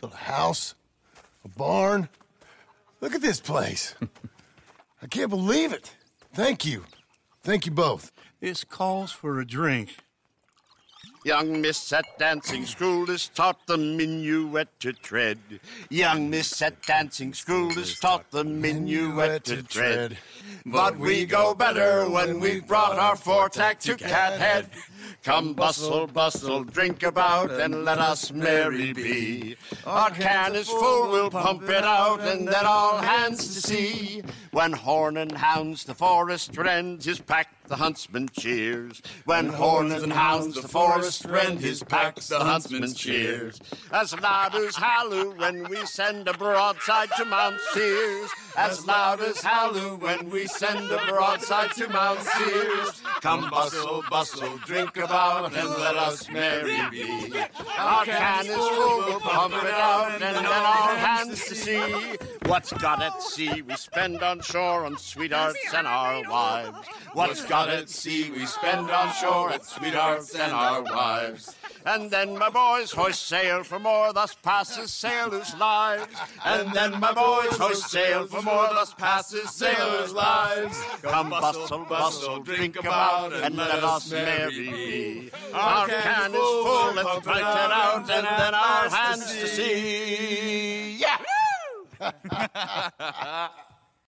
Built a house, a barn. Look at this place. I can't believe it. Thank you. Thank you both. This calls for a drink. Young miss at dancing school is taught the minuet to tread. Young miss at dancing school is taught the minuet to tread. But we go better when we've brought our fore-tack to Cathead. Come bustle, bustle, drink about, and let us merry be. Our can is full, we'll pump it out, and then all hands to sea. When horn and hounds the forest rend, his pack the huntsman cheers. When horn and hounds the forest rend, his pack the huntsman cheers. As loud as halloo when we send a broadside to Mount Sears. As loud as halloo when we send a broadside to Mounseers. Come bustle, bustle, drink about, and let us merry be. Our can is full, we'll pump it out, and then all hands to sea. What's got at sea we spend on shore on sweethearts and our wives. What's got at sea we spend on shore at sweethearts and our wives. And then my boys hoist sail for more, thus passes sailors' lives. And then my boys hoist sail for more, thus passes sailors' lives. Come bustle, bustle, drink about, and let us merry be. Our can is full, let's fight it out, and then our hands to sea. Yeah!